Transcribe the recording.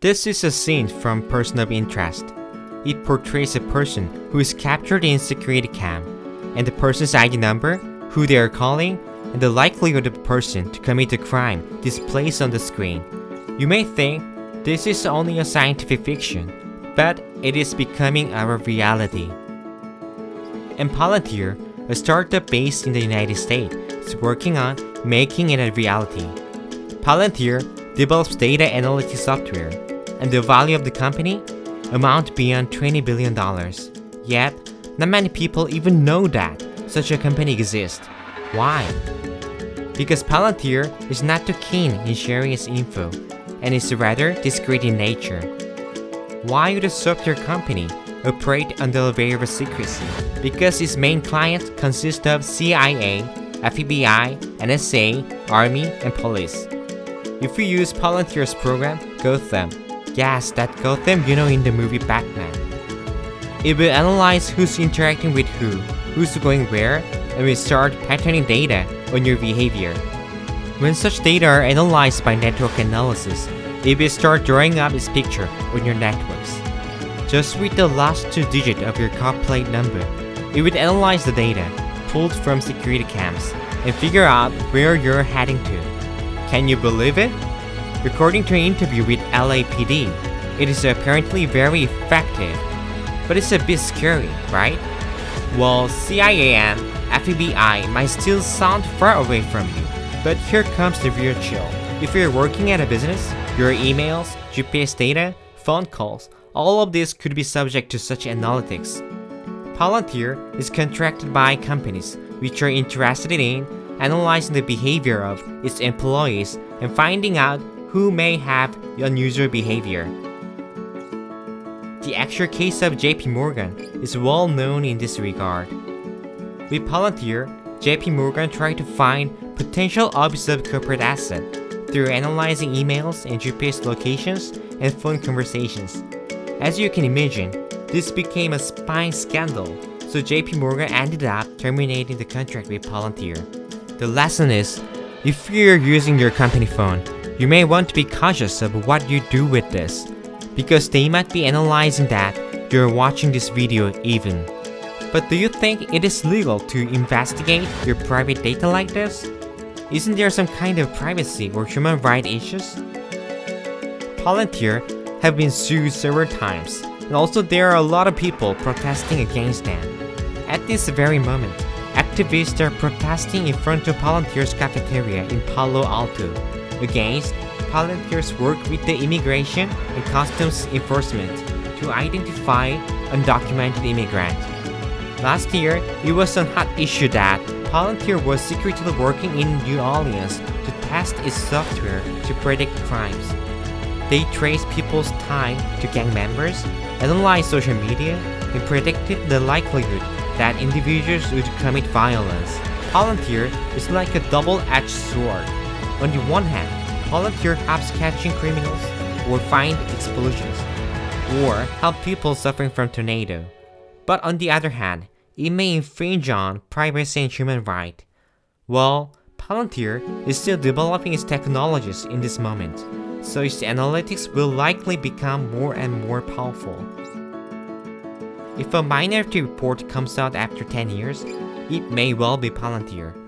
This is a scene from Person of Interest. It portrays a person who is captured in security cam, and the person's ID number, who they are calling, and the likelihood of the person to commit a crime displays on the screen. You may think this is only a scientific fiction, but it is becoming our reality. And Palantir, a startup based in the United States, is working on making it a reality. Palantir develops data analytics software, and the value of the company amount beyond $20 billion. Yet, not many people even know that such a company exists. Why? Because Palantir is not too keen in sharing its info, and is rather discreet in nature. Why would a software company operate under a veil of secrecy? Because its main clients consist of CIA, FBI, NSA, Army, and police. If you use Palantir's program, Gotham, yes, that Gotham you know in the movie Batman. It will analyze who's interacting with who, who's going where, and will start patterning data on your behavior. When such data are analyzed by network analysis, it will start drawing up its picture on your networks. Just with the last two digits of your car plate number, it would analyze the data pulled from security cams and figure out where you're heading to. Can you believe it? According to an interview with LAPD, it is uh, apparently very effective. But it's a bit scary, right? Well, CIA and FBI might still sound far away from you, but here comes the real chill. If you're working at a business, your emails, GPS data, phone calls, all of this could be subject to such analytics. Palantir is contracted by companies which are interested in analyzing the behavior of its employees and finding out who may have unusual behavior. The actual case of JP Morgan is well known in this regard. With Palantir, JP Morgan tried to find potential abuse of corporate asset through analyzing emails and GPS locations and phone conversations. As you can imagine, this became a spying scandal, so JP Morgan ended up terminating the contract with Palantir. The lesson is, if you're using your company phone, you may want to be cautious of what you do with this, because they might be analyzing that you're watching this video even. But do you think it is legal to investigate your private data like this? Isn't there some kind of privacy or human rights issues? Palantir have been sued several times, and also there are a lot of people protesting against them. At this very moment, activists are protesting in front of Palantir's cafeteria in Palo Alto against Palantir's work with the Immigration and Customs Enforcement to identify undocumented immigrants. Last year, it was a hot issue that Palantir was secretly working in New Orleans to test its software to predict crimes. They traced people's time to gang members, analyzed social media, and predicted the likelihood that individuals would commit violence. Palantir is like a double-edged sword. On the one hand, Palantir helps catching criminals or find explosions, or help people suffering from tornado. But on the other hand, it may infringe on privacy and human rights. Well, Palantir is still developing its technologies in this moment, so its analytics will likely become more and more powerful. If a minority report comes out after 10 years, it may well be Palantir.